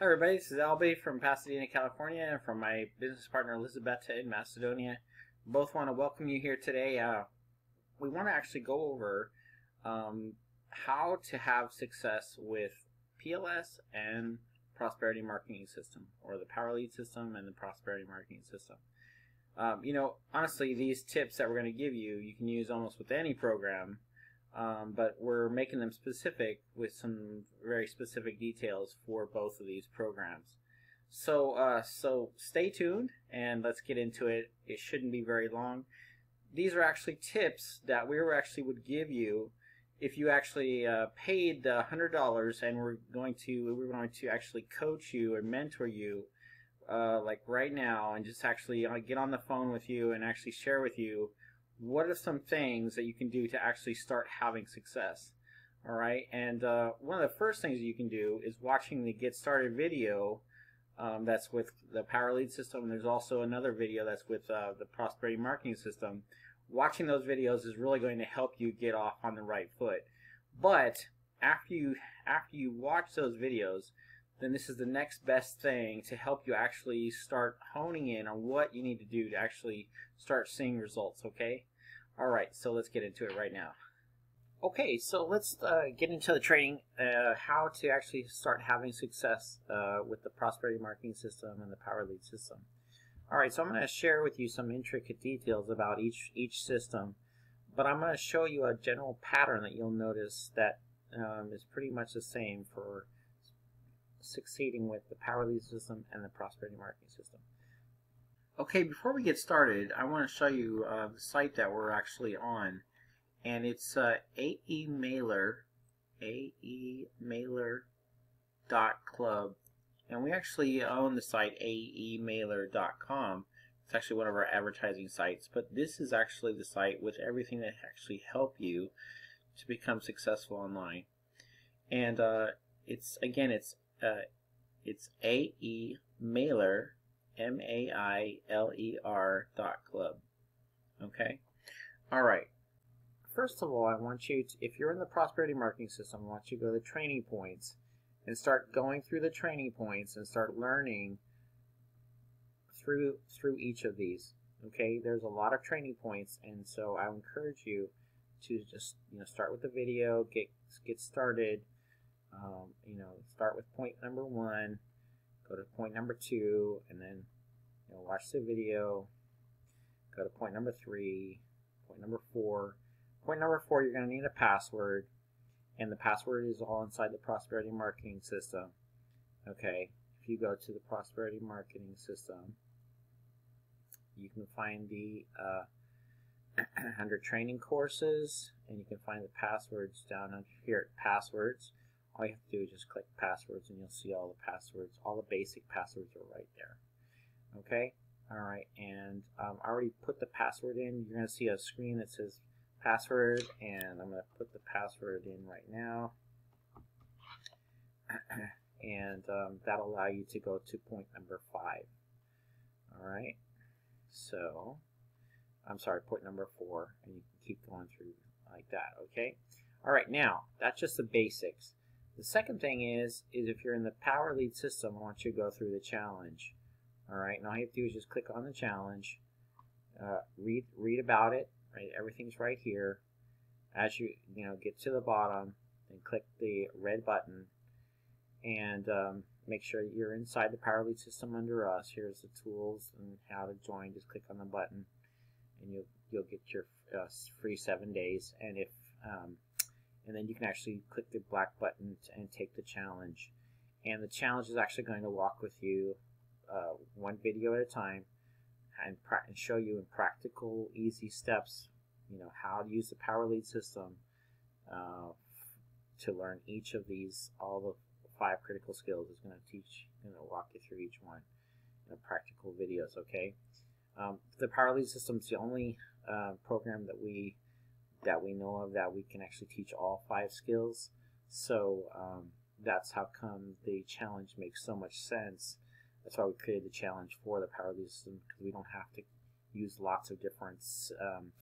Hi everybody, this is Albie from Pasadena, California, and from my business partner Elizabeth in Macedonia. Both want to welcome you here today. Uh, we want to actually go over um, how to have success with PLS and Prosperity Marketing System, or the Power Lead System and the Prosperity Marketing System. Um, you know, honestly, these tips that we're going to give you, you can use almost with any program um, but we're making them specific with some very specific details for both of these programs. So, uh, so stay tuned and let's get into it. It shouldn't be very long. These are actually tips that we actually would give you if you actually uh, paid the hundred dollars and we're going to we're going to actually coach you and mentor you uh, like right now and just actually uh, get on the phone with you and actually share with you what are some things that you can do to actually start having success? All right, and uh, one of the first things you can do is watching the Get Started video. Um, that's with the Power Lead system. There's also another video that's with uh, the Prosperity Marketing System. Watching those videos is really going to help you get off on the right foot. But after you after you watch those videos, then this is the next best thing to help you actually start honing in on what you need to do to actually start seeing results, okay? Alright, so let's get into it right now. Okay, so let's uh, get into the training, uh, how to actually start having success uh, with the Prosperity Marketing System and the Power Lead System. Alright, so I'm going to share with you some intricate details about each, each system, but I'm going to show you a general pattern that you'll notice that um, is pretty much the same for succeeding with the Power Lead System and the Prosperity Marketing System. Okay, before we get started, I want to show you uh, the site that we're actually on. And it's uh, aemailer, aemailer.club. And we actually own the site aemailer.com. It's actually one of our advertising sites. But this is actually the site with everything that actually help you to become successful online. And uh, it's, again, it's, uh, it's aemailer M-A-I-L-E-R dot club. Okay? All right. First of all, I want you to, if you're in the prosperity marketing system, I want you to go to the training points and start going through the training points and start learning through through each of these. Okay, there's a lot of training points, and so I encourage you to just you know start with the video, get get started. Um, you know, start with point number one, go to point number two, and then you know, watch the video, go to point number three, point number four. Point number four, you're going to need a password, and the password is all inside the Prosperity Marketing System. Okay, if you go to the Prosperity Marketing System, you can find the uh, under training courses, and you can find the passwords down under here at passwords all you have to do is just click passwords and you'll see all the passwords. All the basic passwords are right there. Okay? Alright, and um, I already put the password in. You're going to see a screen that says password, and I'm going to put the password in right now. and um, that'll allow you to go to point number five. Alright, so, I'm sorry, point number four, and you can keep going through like that, okay? Alright, now, that's just the basics. The second thing is, is if you're in the power lead system, I want you to go through the challenge. All right, and all you have to do is just click on the challenge, uh, read read about it. Right, everything's right here. As you you know get to the bottom, then click the red button, and um, make sure you're inside the power lead system under us. Here's the tools and how to join. Just click on the button, and you'll you'll get your uh, free seven days. And if um, and then you can actually click the black button and take the challenge. And the challenge is actually going to walk with you uh, one video at a time and, and show you in practical, easy steps, you know, how to use the Power Lead system uh, to learn each of these, all the five critical skills. is going to teach, going to walk you through each one in practical videos, okay? Um, the Power Lead system is the only uh, program that we that we know of that we can actually teach all five skills. So um, that's how come the challenge makes so much sense. That's why we created the challenge for the power system because we don't have to use lots of different um,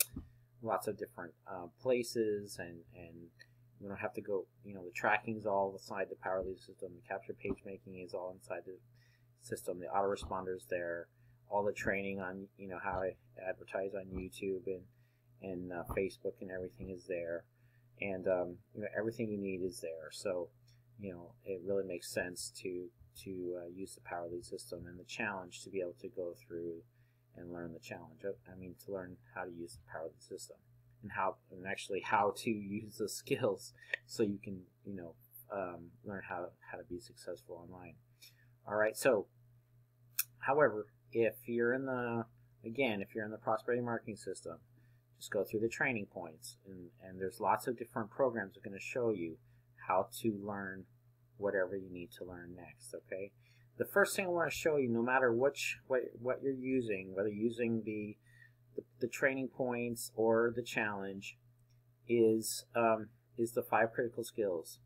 lots of different uh, places and and we don't have to go, you know, the tracking is all inside the power lead system. The capture page making is all inside the system. The autoresponders there. All the training on, you know, how to advertise on YouTube and and uh, Facebook and everything is there. And um, you know, everything you need is there. So, you know, it really makes sense to to uh, use the power lead system and the challenge to be able to go through and learn the challenge. I mean, to learn how to use the power lead system and how and actually how to use the skills so you can you know um, learn how how to be successful online. All right. So, however, if you're in the again, if you're in the prosperity marketing system, just go through the training points, and and there's lots of different programs that are going to show you how to learn whatever you need to learn next. Okay. The first thing I want to show you, no matter which what what you're using, whether you're using the the, the training points or the challenge is um, is the five critical skills,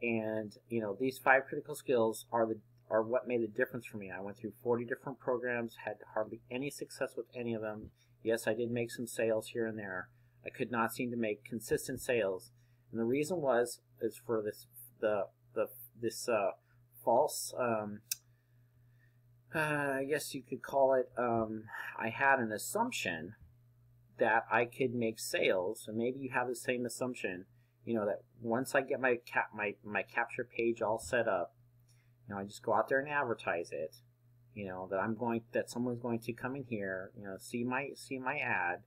and you know these five critical skills are the are what made the difference for me. I went through 40 different programs, had hardly any success with any of them. Yes, I did make some sales here and there. I could not seem to make consistent sales, and the reason was is for this the the this uh, false um, uh, I guess you could call it, um, I had an assumption that I could make sales, and maybe you have the same assumption, you know, that once I get my cap my, my capture page all set up, you know, I just go out there and advertise it, you know, that I'm going that someone's going to come in here, you know, see my see my ad,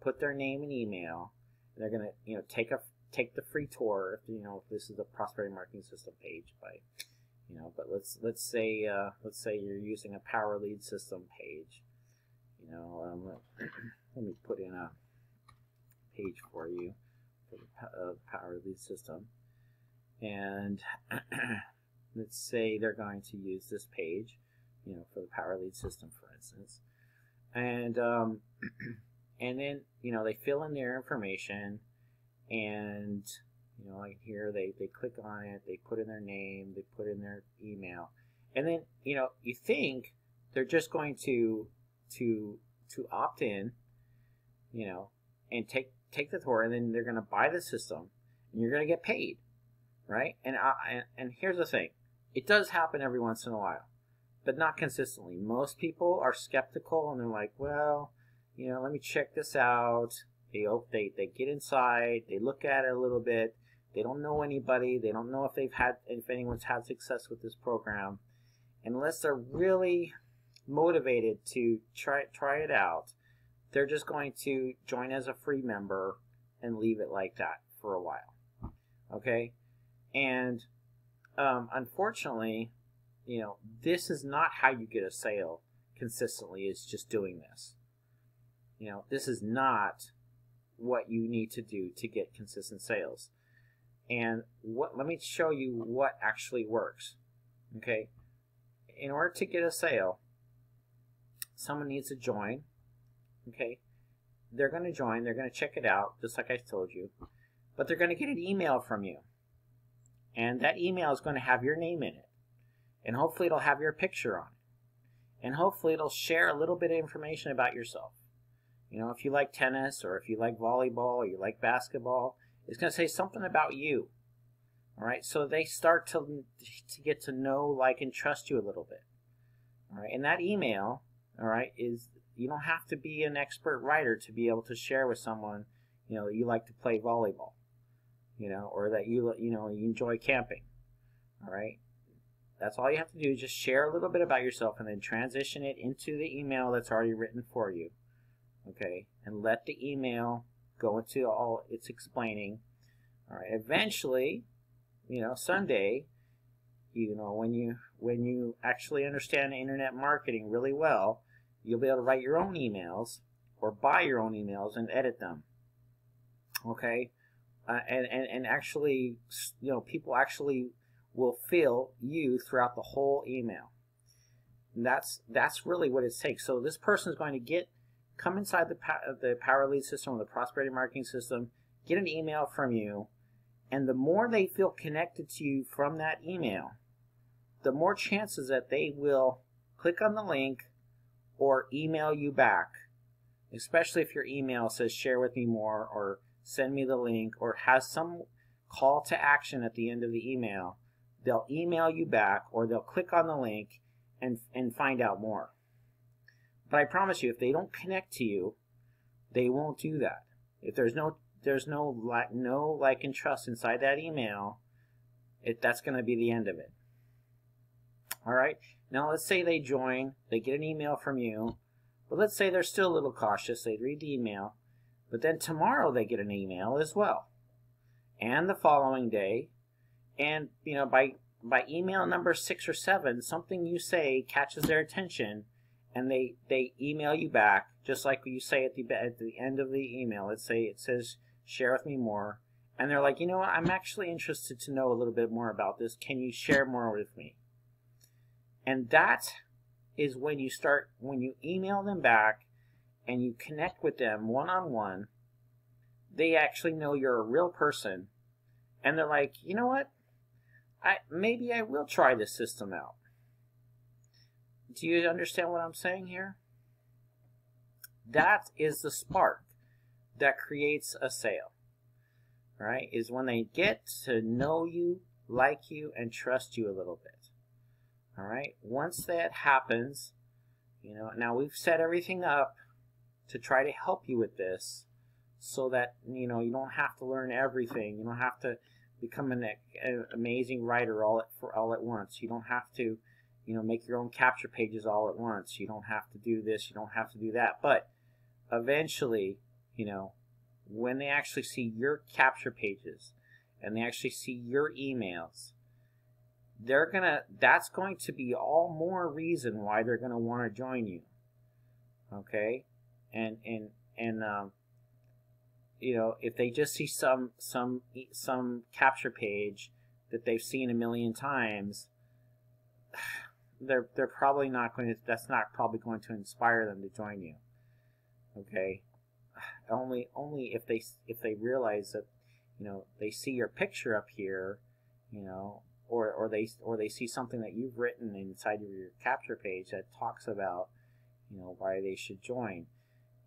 put their name and email, and they're gonna, you know, take a take the free tour, if you know, if this is a prosperity marketing system page by you know but let's let's say uh, let's say you're using a power lead system page you know um, let me put in a page for you for the uh, power lead system and let's say they're going to use this page you know for the power lead system for instance and um, and then you know they fill in their information and you know, like here, they, they click on it, they put in their name, they put in their email. And then, you know, you think they're just going to to to opt in, you know, and take take the tour, and then they're going to buy the system, and you're going to get paid, right? And I, and, and here's the thing, it does happen every once in a while, but not consistently. Most people are skeptical, and they're like, well, you know, let me check this out. They they they get inside, they look at it a little bit, they don't know anybody. They don't know if they've had if anyone's had success with this program. Unless they're really motivated to try try it out, they're just going to join as a free member and leave it like that for a while. Okay? And um, unfortunately, you know, this is not how you get a sale consistently, is just doing this. You know, this is not what you need to do to get consistent sales. And what let me show you what actually works. Okay. In order to get a sale, someone needs to join. Okay. They're going to join, they're going to check it out, just like I told you. But they're going to get an email from you. And that email is going to have your name in it. And hopefully it'll have your picture on it. And hopefully it'll share a little bit of information about yourself. You know, if you like tennis or if you like volleyball or you like basketball, it's going to say something about you. All right, so they start to to get to know, like, and trust you a little bit. All right, and that email, all right, is you don't have to be an expert writer to be able to share with someone, you know, you like to play volleyball, you know, or that you you know you enjoy camping. All right, that's all you have to do. Just share a little bit about yourself and then transition it into the email that's already written for you. Okay, and let the email go into all its explaining. All right, eventually, you know, someday, you know, when you when you actually understand internet marketing really well, you'll be able to write your own emails or buy your own emails and edit them. Okay, uh, and, and and actually, you know, people actually will fill you throughout the whole email. And that's that's really what it takes. So this person is going to get come inside the, the Power Lead system or the Prosperity Marketing system, get an email from you, and the more they feel connected to you from that email, the more chances that they will click on the link or email you back, especially if your email says share with me more or send me the link or has some call to action at the end of the email, they'll email you back or they'll click on the link and, and find out more. But I promise you, if they don't connect to you, they won't do that. If there's no there's no like no like and trust inside that email, it that's going to be the end of it. All right. Now let's say they join, they get an email from you, but let's say they're still a little cautious. They read the email, but then tomorrow they get an email as well, and the following day, and you know by by email number six or seven, something you say catches their attention, and they they email you back just like you say at the at the end of the email. Let's say it says share with me more, and they're like, you know what, I'm actually interested to know a little bit more about this. Can you share more with me? And that is when you start when you email them back and you connect with them one on one. They actually know you're a real person, and they're like, you know what, I maybe I will try this system out. Do you understand what I'm saying here? That is the spark that creates a sale. Right? Is when they get to know you, like you, and trust you a little bit. All right? Once that happens, you know, now we've set everything up to try to help you with this so that, you know, you don't have to learn everything. You don't have to become an, an amazing writer all at, for all at once. You don't have to, you know, make your own capture pages all at once. You don't have to do this. You don't have to do that. But eventually, you know, when they actually see your capture pages and they actually see your emails, they're gonna. That's going to be all more reason why they're gonna want to join you. Okay, and and and um, you know, if they just see some some some capture page that they've seen a million times, they're they're probably not going to. That's not probably going to inspire them to join you. Okay, only only if they if they realize that you know they see your picture up here, you know, or or they or they see something that you've written inside of your capture page that talks about you know why they should join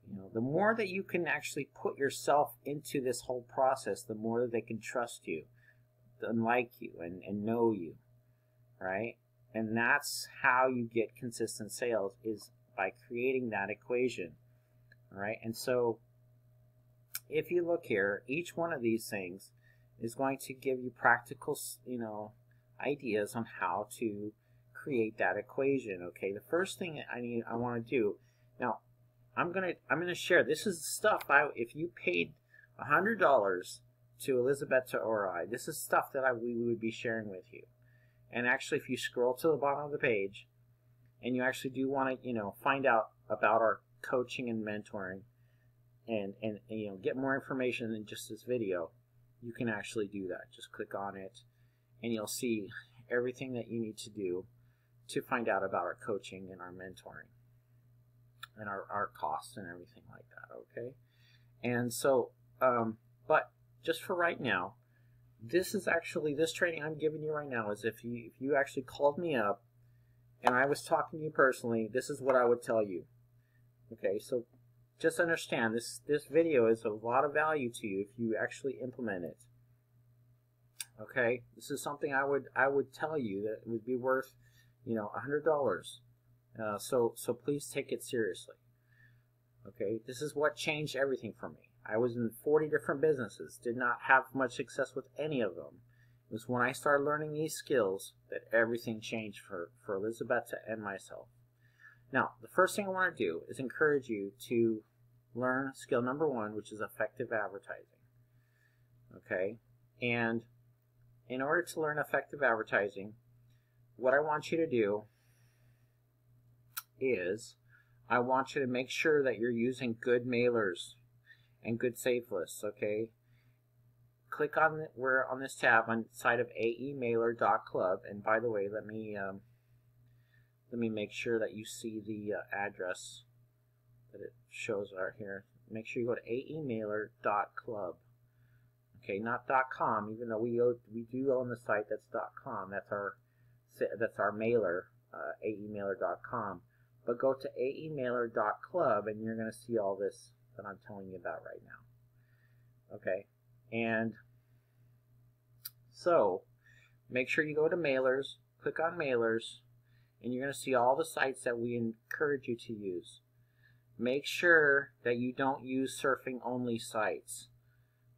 you know, the more that you can actually put yourself into this whole process, the more that they can trust you and like you and, and know you, right? And that's how you get consistent sales is by creating that equation, right? And so if you look here, each one of these things is going to give you practical, you know, ideas on how to create that equation, okay? The first thing I need I want to do, now I'm gonna I'm gonna share. This is stuff I if you paid a hundred dollars to Elizabeth or I, this is stuff that I we would be sharing with you. And actually, if you scroll to the bottom of the page, and you actually do want to you know find out about our coaching and mentoring, and, and and you know get more information than just this video, you can actually do that. Just click on it, and you'll see everything that you need to do to find out about our coaching and our mentoring and our, our costs and everything like that, okay? And so, um, but just for right now, this is actually, this training I'm giving you right now is if you, if you actually called me up and I was talking to you personally, this is what I would tell you. Okay, so just understand this, this video is a lot of value to you if you actually implement it. Okay, this is something I would I would tell you that would be worth, you know, a hundred dollars uh, so, so please take it seriously. Okay, this is what changed everything for me. I was in 40 different businesses, did not have much success with any of them. It was when I started learning these skills that everything changed for, for Elizabeth and myself. Now, the first thing I want to do is encourage you to learn skill number one, which is effective advertising. Okay, and in order to learn effective advertising, what I want you to do is I want you to make sure that you're using good mailers and good safe lists, okay? Click on the, we're on this tab on side of aemailer.club and by the way, let me um, let me make sure that you see the uh, address that it shows right here. Make sure you go to aemailer.club. Okay, not .com, even though we we do own the site that's .com. That's our that's our mailer, uh, aemailer.com. But go to aemailer.club and you're going to see all this that I'm telling you about right now. Okay, and So make sure you go to mailers, click on mailers, and you're going to see all the sites that we encourage you to use. Make sure that you don't use surfing only sites.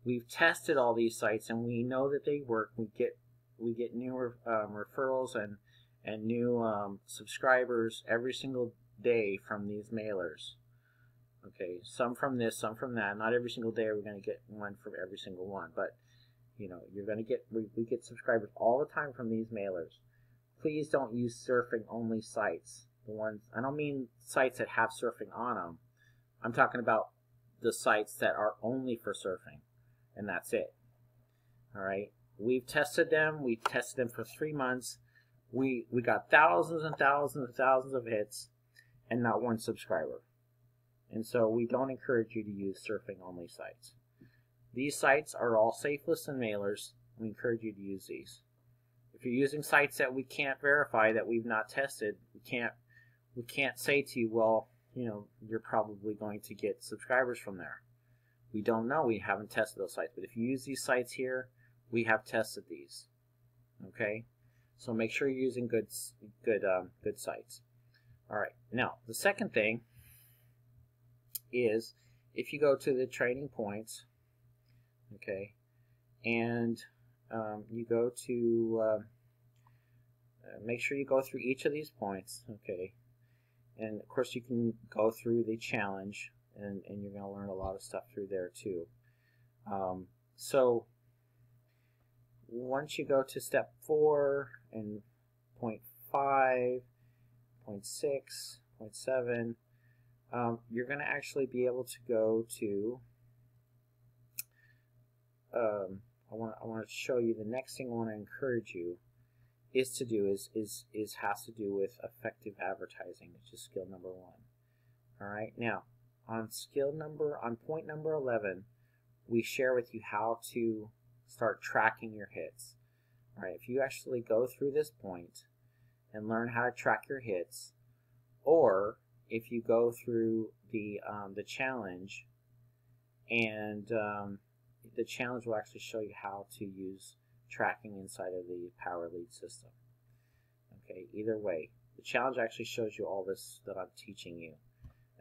We've tested all these sites and we know that they work. We get we get new um, referrals and and new um, subscribers every single day from these mailers. Okay, some from this, some from that. Not every single day are we going to get one from every single one, but you know, you're going to get we, we get subscribers all the time from these mailers. Please don't use surfing only sites. The ones I don't mean sites that have surfing on them. I'm talking about the sites that are only for surfing, and that's it. All right, we've tested them. We've tested them for three months. We we got thousands and thousands and thousands of hits, and not one subscriber. And so we don't encourage you to use surfing only sites. These sites are all safe lists and mailers. We encourage you to use these. If you're using sites that we can't verify, that we've not tested, we can't we can't say to you, well, you know, you're probably going to get subscribers from there. We don't know. We haven't tested those sites. But if you use these sites here, we have tested these. Okay? So make sure you're using good, good, um, good sites. All right. Now, the second thing is if you go to the training points, okay, and um, you go to, uh, uh, make sure you go through each of these points, okay, and of course you can go through the challenge and, and you're going to learn a lot of stuff through there too. Um, so once you go to step four and point five, point six, point seven, um, you're going to actually be able to go to um, I want I want to show you the next thing I want to encourage you is to do is is is has to do with effective advertising, which is skill number one. All right, now on skill number on point number eleven, we share with you how to start tracking your hits. All right, if you actually go through this point and learn how to track your hits, or if you go through the um, the challenge and um, the challenge will actually show you how to use tracking inside of the power lead system okay either way the challenge actually shows you all this that I'm teaching you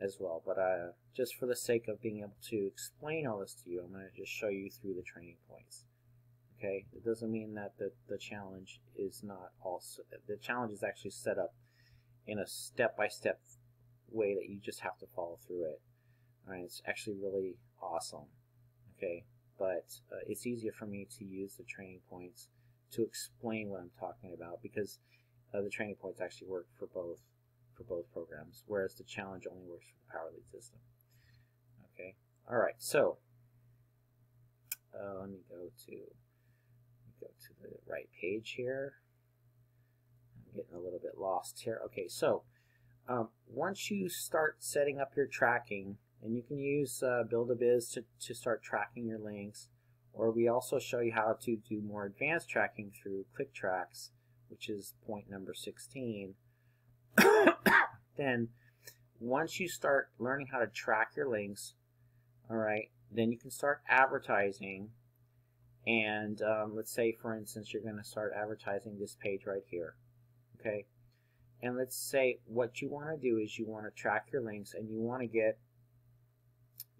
as well but uh, just for the sake of being able to explain all this to you I'm going to just show you through the training points okay it doesn't mean that the, the challenge is not also the challenge is actually set up in a step-by-step -step way that you just have to follow through it. All right, it's actually really awesome. Okay, but uh, it's easier for me to use the training points to explain what I'm talking about because uh, the training points actually work for both for both programs, whereas the challenge only works for the power lead system. Okay, all right, so uh, let me go to to the right page here. I'm getting a little bit lost here. Okay, so um, once you start setting up your tracking, and you can use uh, Build-A-Biz to, to start tracking your links, or we also show you how to do more advanced tracking through ClickTracks, which is point number 16. then once you start learning how to track your links, all right, then you can start advertising. And um, let's say, for instance, you're going to start advertising this page right here. Okay, and let's say what you want to do is you want to track your links and you want to get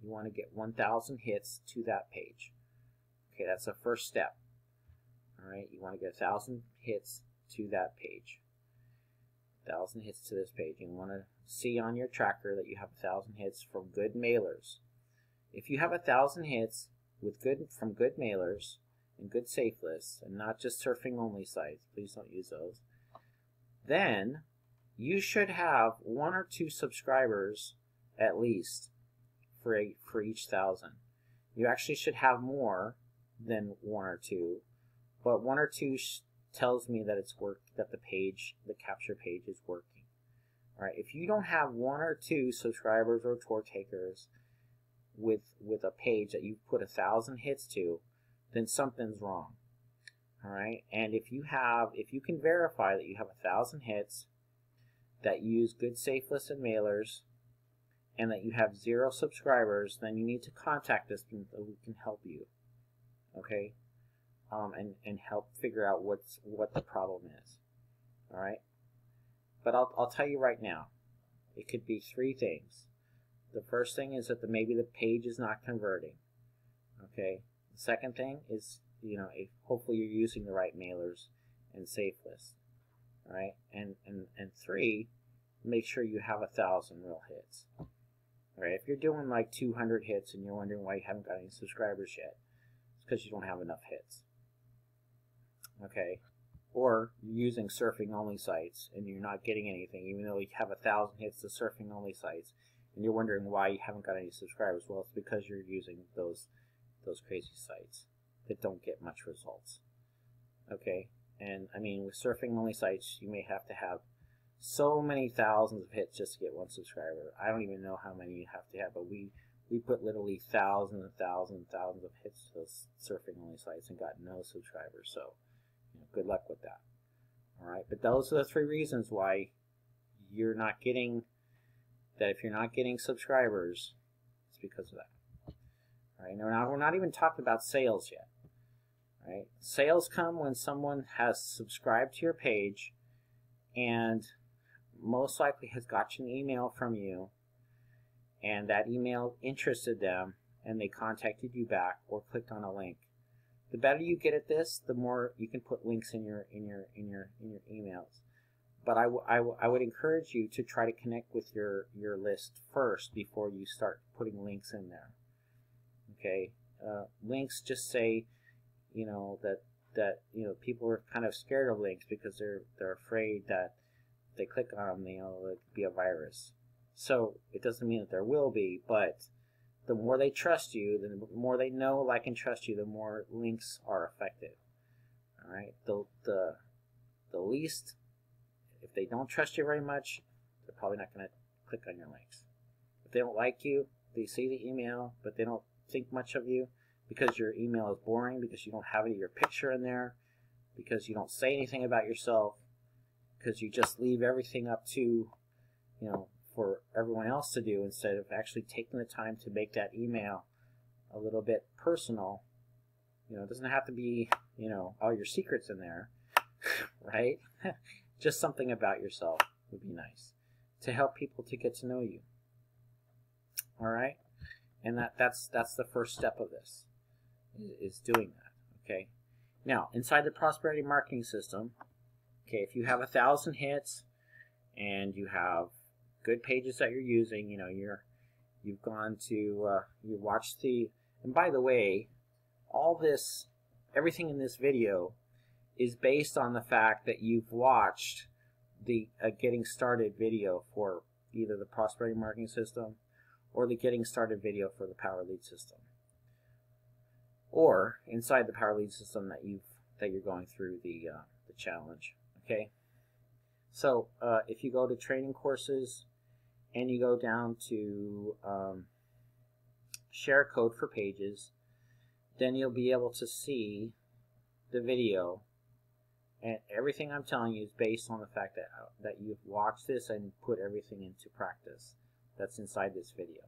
you want to get 1,000 hits to that page. Okay, that's the first step. All right, you want to get 1,000 hits to that page. 1,000 hits to this page. You want to see on your tracker that you have 1,000 hits from good mailers. If you have 1,000 hits with good from good mailers and good safe lists and not just surfing only sites, please don't use those, then you should have one or two subscribers at least for a, for each thousand. You actually should have more than one or two, but one or two tells me that it's work that the page, the capture page is working. All right, if you don't have one or two subscribers or tour takers with with a page that you put a thousand hits to, then something's wrong. All right, and if you have, if you can verify that you have a thousand hits that use good safe lists and mailers, and that you have zero subscribers, then you need to contact us so we can help you. Okay? um, and and help figure out what's what the problem is. All right, but I'll I'll tell you right now, it could be three things. The first thing is that the, maybe the page is not converting. Okay. The second thing is you know if hopefully you're using the right mailers and safe list. Right, and and and three, make sure you have a thousand real hits. All right, if you're doing like 200 hits and you're wondering why you haven't got any subscribers yet, it's because you don't have enough hits. Okay, or you're using surfing only sites and you're not getting anything, even though you have a thousand hits to surfing only sites, and you're wondering why you haven't got any subscribers. Well, it's because you're using those those crazy sites that don't get much results. Okay, and I mean with surfing only sites, you may have to have so many thousands of hits just to get one subscriber. I don't even know how many you have to have, but we we put literally thousands and thousands and thousands of hits to those surfing only sites and got no subscribers. So, you know, good luck with that. All right, but those are the three reasons why you're not getting that. If you're not getting subscribers, it's because of that. Right, now we're not even talking about sales yet. Right? Sales come when someone has subscribed to your page and most likely has got you an email from you and that email interested them and they contacted you back or clicked on a link. The better you get at this, the more you can put links in your in your in your in your emails. But I, I, I would encourage you to try to connect with your your list first before you start putting links in there. Okay, uh, links just say, you know that that you know people are kind of scared of links because they're they're afraid that they click on them, you know, it could be a virus. So it doesn't mean that there will be, but the more they trust you, the more they know, like, and trust you, the more links are effective. All right. The the the least, they don't trust you very much, they're probably not going to click on your links. If they don't like you, they see the email, but they don't think much of you because your email is boring, because you don't have any of your picture in there, because you don't say anything about yourself, because you just leave everything up to, you know, for everyone else to do instead of actually taking the time to make that email a little bit personal. You know, it doesn't have to be, you know, all your secrets in there, right? just something about yourself would be nice to help people to get to know you. All right? And that that's that's the first step of this is doing that, okay? Now, inside the prosperity marketing system, okay, if you have a thousand hits and you have good pages that you're using, you know, you're you've gone to uh, you watched the and by the way, all this everything in this video is based on the fact that you've watched the uh, getting started video for either the prosperity marketing system or the getting started video for the power lead system. Or inside the power lead system that you've that you're going through the uh, the challenge okay? So uh, if you go to training courses and you go down to um, share code for pages then you'll be able to see the video and everything I'm telling you is based on the fact that that you've watched this and put everything into practice that's inside this video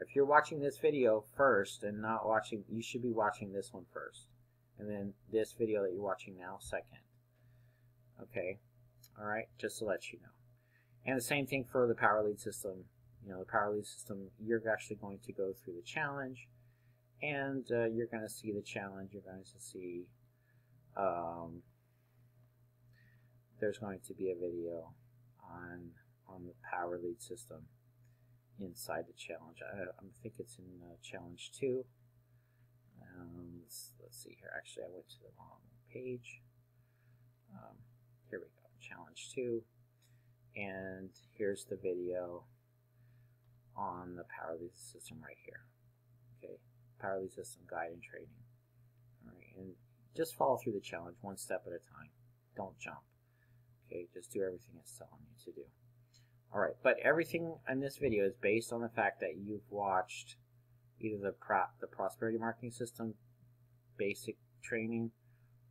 if you're watching this video first and not watching, you should be watching this one first. And then this video that you're watching now second. Okay? Alright, just to let you know. And the same thing for the power lead system. You know, the power lead system, you're actually going to go through the challenge and uh, you're going to see the challenge. You're going to see um, there's going to be a video on on the power lead system inside the challenge. I, I think it's in uh, challenge two. Um, let's, let's, see here. Actually, I went to the wrong page. Um, here we go. Challenge two. And here's the video on the Power Lead system right here. Okay, Power Lead system guide and training. All right, and just follow through the challenge one step at a time. Don't jump. Okay, just do everything it's telling you to do. Alright, but everything in this video is based on the fact that you've watched either the, pro the Prosperity Marketing System basic training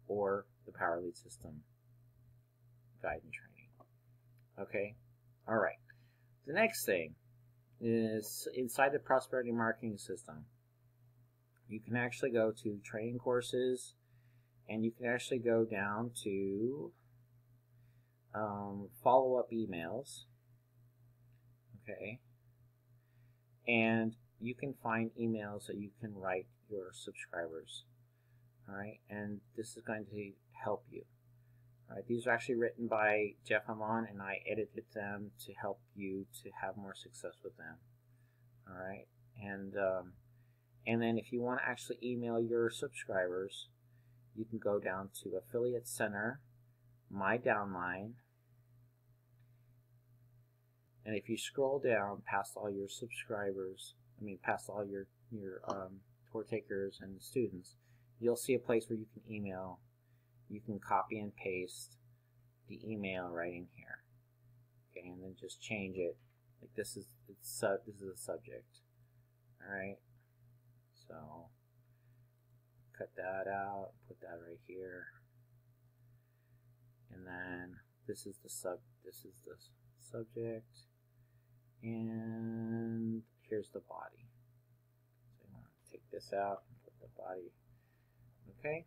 or the Power Lead System guide and training. Okay? Alright. The next thing is inside the Prosperity Marketing System, you can actually go to training courses and you can actually go down to um, follow-up emails. Okay. And you can find emails that you can write your subscribers. All right, and this is going to help you. All right, these are actually written by Jeff Amon, and I edited them to help you to have more success with them. All right, and um, and then if you want to actually email your subscribers, you can go down to Affiliate Center, My Downline, and if you scroll down past all your subscribers, I mean past all your your um, tour takers and students, you'll see a place where you can email. You can copy and paste the email right in here. Okay, and then just change it. Like this is it's sub this is a subject. Alright. So cut that out, put that right here. And then this is the sub this is the subject. And here's the body. So I'm going to take this out and put the body. Okay?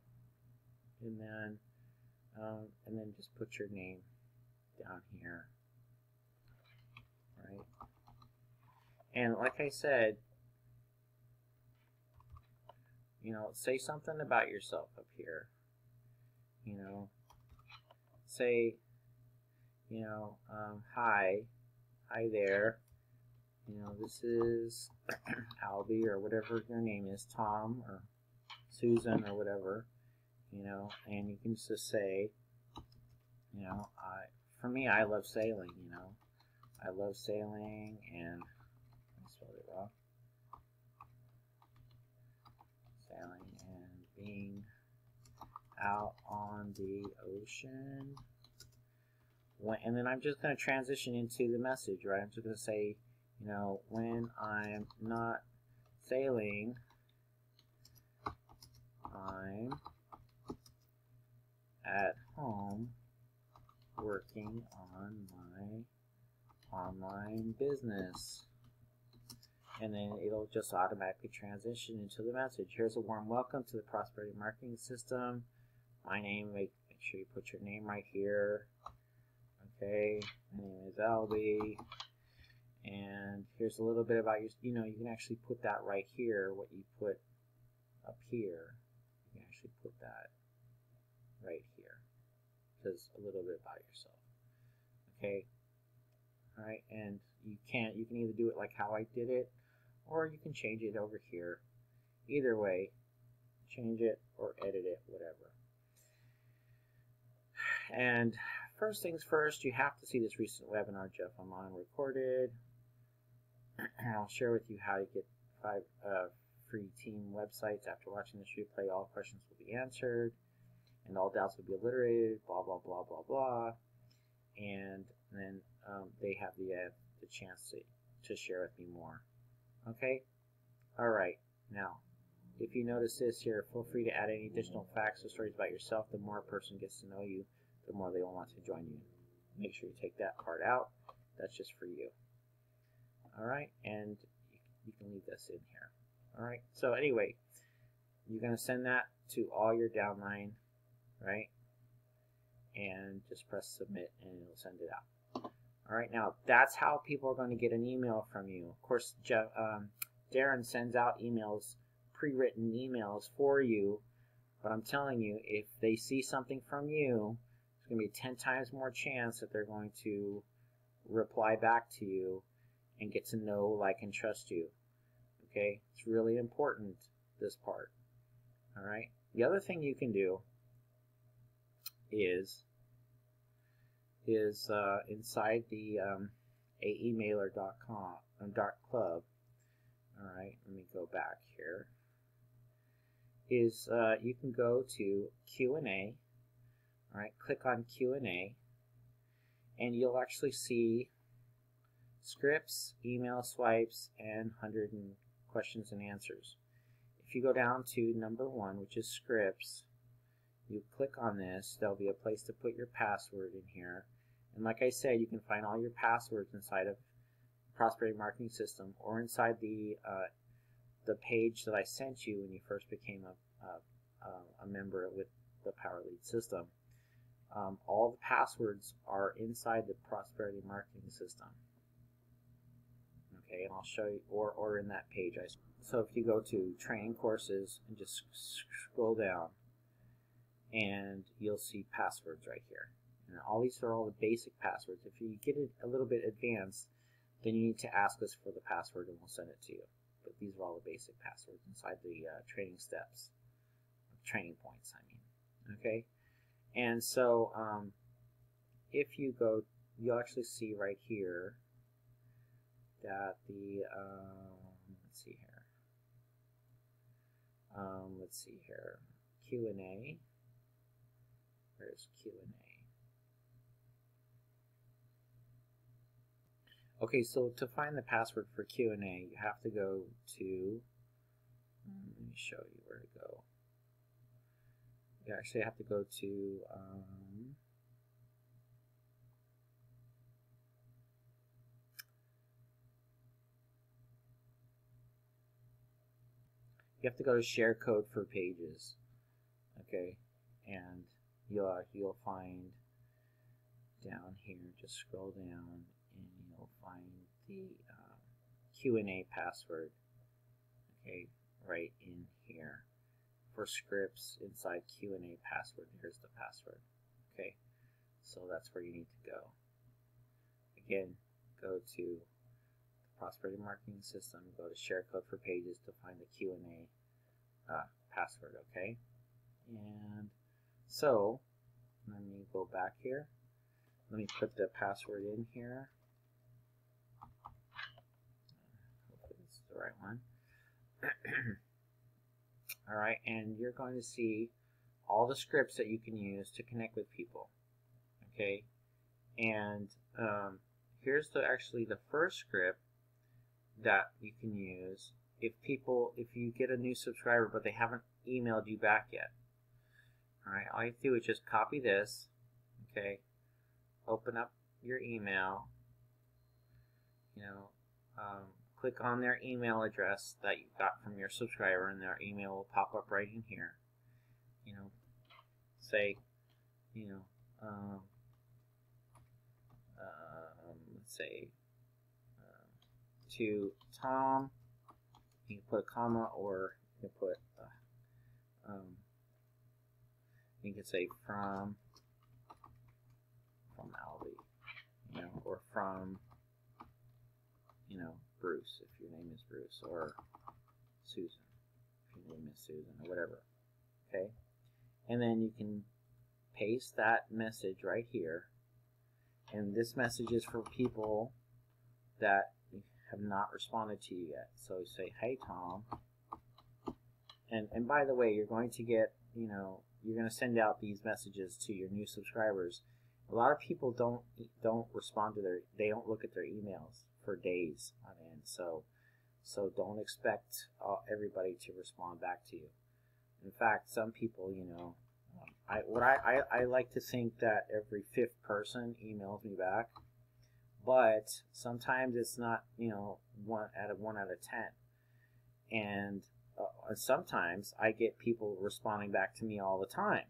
And then um, and then just put your name down here. Right? And like I said, you know, say something about yourself up here. You know, say, you know, um, hi, hi there. You know, this is Albie or whatever your name is, Tom or Susan or whatever. You know, and you can just say, you know, I for me, I love sailing. You know, I love sailing, and it wrong. Sailing and being out on the ocean. And then I'm just going to transition into the message, right? I'm just going to say, you know, when I'm not sailing, I'm at home working on my online business. And then it'll just automatically transition into the message. Here's a warm welcome to the Prosperity Marketing System. My name, make, make sure you put your name right here. Okay, my name is Albie. And here's a little bit about your, you know, you can actually put that right here, what you put up here. You can actually put that right here. Says a little bit about yourself. Okay. All right, and you can't, you can either do it like how I did it, or you can change it over here. Either way, change it or edit it, whatever. And first things first, you have to see this recent webinar Jeff Amon recorded. I'll share with you how to get five uh, free team websites after watching this replay. All questions will be answered, and all doubts will be obliterated. Blah blah blah blah blah. And then um, they have the uh, the chance to to share with me more. Okay. All right. Now, if you notice this here, feel free to add any additional facts or stories about yourself. The more a person gets to know you, the more they will want to join you. Make sure you take that part out. That's just for you. All right, and you can leave this in here. All right, so anyway, you're to send that to all your downline, right? And just press submit and it'll send it out. All right, now that's how people are going to get an email from you. Of course, Jeff, um, Darren sends out emails, pre-written emails for you, but I'm telling you, if they see something from you, it's going to be 10 times more chance that they're going to reply back to you and get to know, like, and trust you. Okay? It's really important, this part. All right? The other thing you can do is is uh, inside the um, aemailer.com um, dot club. All right, let me go back here. Is uh, you can go to Q and A. All right, click on Q and A, and you'll actually see scripts, email swipes, and 100 and questions and answers. If you go down to number one, which is scripts, you click on this, there'll be a place to put your password in here. And like I said, you can find all your passwords inside of Prosperity Marketing System or inside the uh, the page that I sent you when you first became a, a, a member with the Power Lead system. Um, all the passwords are inside the Prosperity Marketing System. Okay, and I'll show you, or, or in that page. I, so if you go to training courses and just scroll down, and you'll see passwords right here. And all these are all the basic passwords. If you get it a little bit advanced, then you need to ask us for the password and we'll send it to you. But these are all the basic passwords inside the uh, training steps, training points, I mean. Okay? And so um, if you go, you'll actually see right here that the, um, let's see here, um, let's see here, Q&A, where's Q&A? Okay, so to find the password for Q&A, you have to go to, let me show you where to go. You actually have to go to, um, you have to go to share code for pages, okay, and you'll, you'll find down here, just scroll down and you'll find the um, Q&A password, okay, right in here. For scripts inside Q&A password, here's the password, okay. So that's where you need to go. Again, go to the Prosperity Marketing System, go to Share Code for Pages to find the Q&A uh, password, okay. And so, let me go back here. Let me put the password in here. Hopefully this is the right one. all right, and you're going to see all the scripts that you can use to connect with people. Okay, and um, here's the actually the first script that you can use if people if you get a new subscriber but they haven't emailed you back yet. All right, all you do is just copy this. Okay, open up your email. You know, um, click on their email address that you got from your subscriber and their email will pop up right in here. You know, say, you know, um, um, let's say uh, to Tom, you can put a comma or you can put, uh, um, you can say from, from Albie, you know, or from, you know, Bruce, if your name is Bruce, or Susan, if your name is Susan, or whatever. Okay? And then you can paste that message right here. And this message is for people that have not responded to you yet. So say, hey, Tom. And, and by the way, you're going to get, you know, you're going to send out these messages to your new subscribers. A lot of people don't don't respond to their, they don't look at their emails for days on end. So, so don't expect uh, everybody to respond back to you. In fact, some people, you know, I what I, I, I like to think that every fifth person emails me back, but sometimes it's not, you know, one out of one out of ten, and uh, sometimes I get people responding back to me all the time,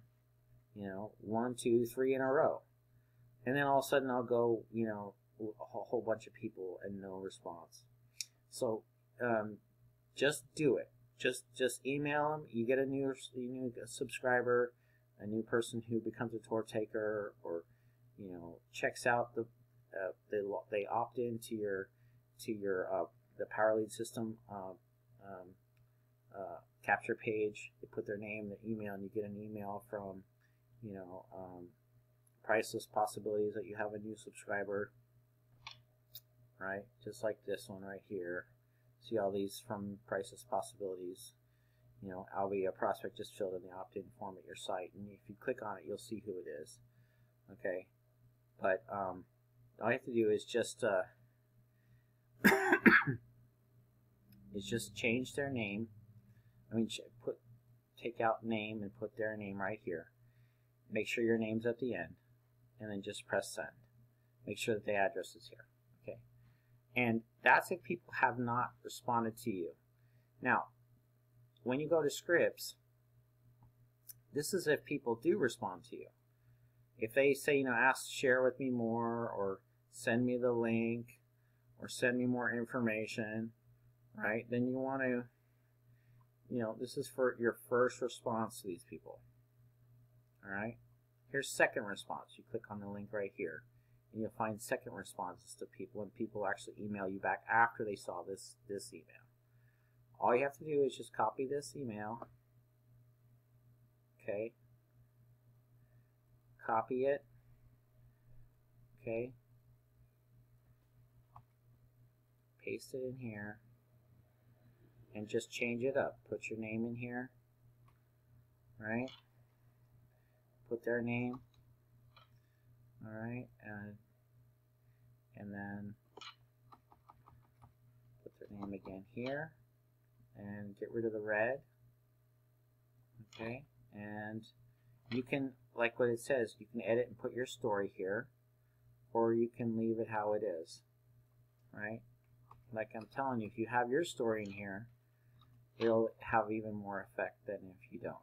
you know, one, two, three in a row, and then all of a sudden I'll go, you know, a whole bunch of people and no response. So um, just do it. Just just email them. You get a new new subscriber, a new person who becomes a tour taker, or you know checks out the uh, they they opt into your to your uh, the Power Lead system uh, um, uh, capture page. They put their name, their email, and you get an email from you know um, priceless possibilities that you have a new subscriber right? Just like this one right here. See all these from Priceless Possibilities. You know, Albie, a prospect just filled in the opt-in form at your site, and if you click on it, you'll see who it is. Okay, but um, all you have to do is just uh, is just change their name. I mean, put take out name and put their name right here. Make sure your name's at the end, and then just press send. Make sure that the address is here. Okay, and that's if people have not responded to you. Now, when you go to scripts, this is if people do respond to you. If they say, you know, ask, share with me more, or send me the link, or send me more information, right? Then you want to, you know, this is for your first response to these people. All right. Here's second response. You click on the link right here, and you'll find second responses to people when people actually email you back after they saw this this email. All you have to do is just copy this email. Okay. Copy it. Okay. Paste it in here and just change it up. Put your name in here, right? Put their name, all right, and and then put their name again here, and get rid of the red, okay, and you can, like what it says, you can edit and put your story here, or you can leave it how it is, right? Like I'm telling you, if you have your story in here, it'll have even more effect than if you don't.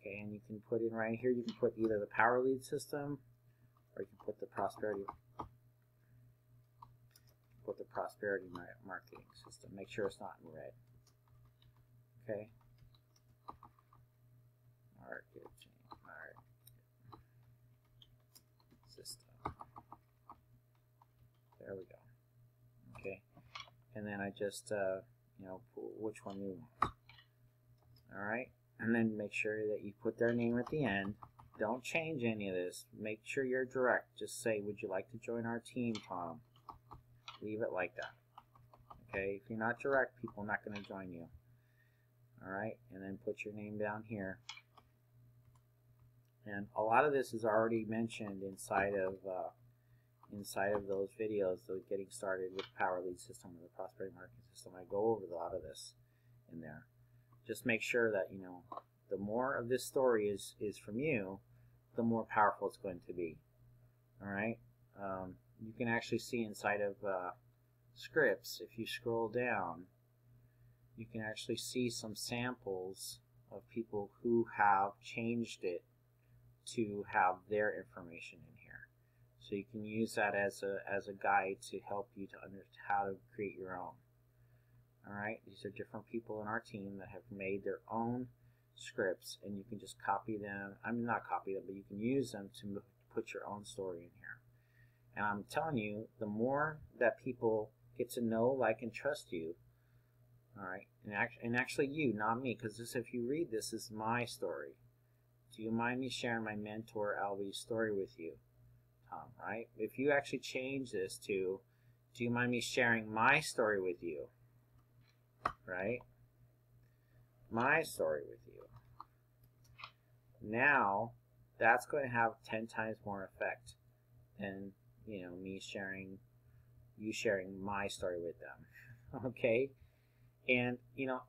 Okay, and you can put in right here, you can put either the power lead system or you can put the prosperity put the prosperity marketing system. Make sure it's not in red. Okay. Marketing market system. There we go. Okay. And then I just uh, you know, which one you want. Alright, and then make sure that you put their name at the end. Don't change any of this. Make sure you're direct. Just say, would you like to join our team, Tom? Leave it like that. Okay, if you're not direct, people are not going to join you. Alright, and then put your name down here. And a lot of this is already mentioned inside of uh, inside of those videos, so getting started with Power Lead System or the Prosperity Marketing System, I go over a lot of this in there. Just make sure that, you know, the more of this story is, is from you, the more powerful it's going to be. Alright? Um, you can actually see inside of uh, scripts, if you scroll down, you can actually see some samples of people who have changed it to have their information in here. so you can use that as a, as a guide to help you to understand how to create your own. Alright, these are different people in our team that have made their own scripts and you can just copy them. I mean, not copy them, but you can use them to put your own story in here. And I'm telling you, the more that people get to know, like, and trust you, all right, and, act and actually you, not me, because if you read this is my story. Do you mind me sharing my mentor Albie's story with you? Tom, right? If you actually change this to, do you mind me sharing my story with you? Right? My story with you. Now, that's going to have 10 times more effect than, you know, me sharing, you sharing my story with them. okay? And, you know,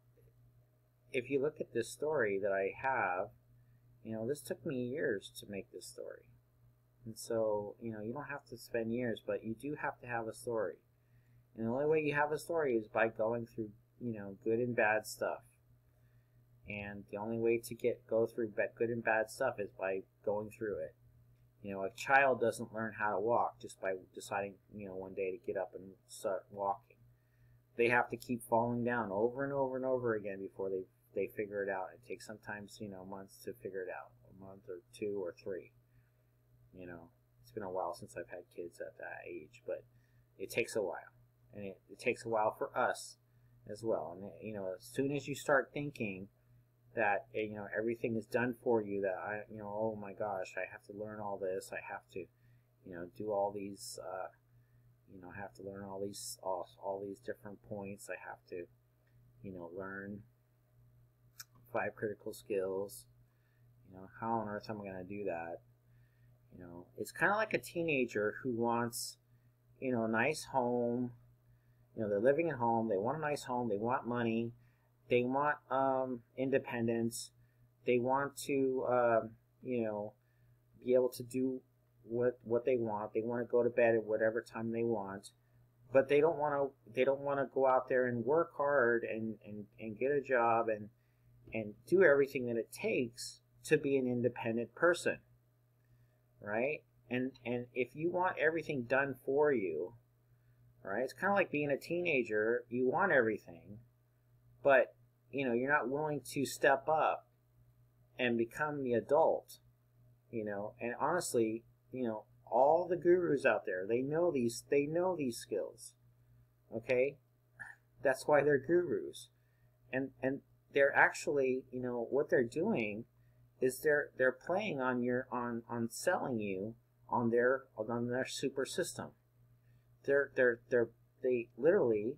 if you look at this story that I have, you know, this took me years to make this story. And so, you know, you don't have to spend years, but you do have to have a story. And the only way you have a story is by going through, you know, good and bad stuff. And the only way to get go through good and bad stuff is by going through it. You know, a child doesn't learn how to walk just by deciding, you know, one day to get up and start walking. They have to keep falling down over and over and over again before they they figure it out. It takes sometimes, you know, months to figure it out, a month or two or three. You know, it's been a while since I've had kids at that age, but it takes a while, and it, it takes a while for us as well. And you know, as soon as you start thinking that eh, you know everything is done for you, that I, you know, oh my gosh, I have to learn all this, I have to, you know, do all these, uh, you know, I have to learn all these all, all these different points. I have to, you know, learn five critical skills. You know, how on earth am I going to do that? You know, it's kind of like a teenager who wants, you know, a nice home. You know, they're living at home. They want a nice home. They want money. They want um, independence. They want to, uh, you know, be able to do what what they want. They want to go to bed at whatever time they want, but they don't want to. They don't want to go out there and work hard and, and, and get a job and and do everything that it takes to be an independent person. Right? And and if you want everything done for you, right? It's kind of like being a teenager. You want everything, but you know, you're not willing to step up and become the adult, you know. And honestly, you know, all the gurus out there, they know these they know these skills. Okay? That's why they're gurus. And and they're actually, you know, what they're doing is they're they're playing on your on on selling you on their on their super system. They're they're they're they literally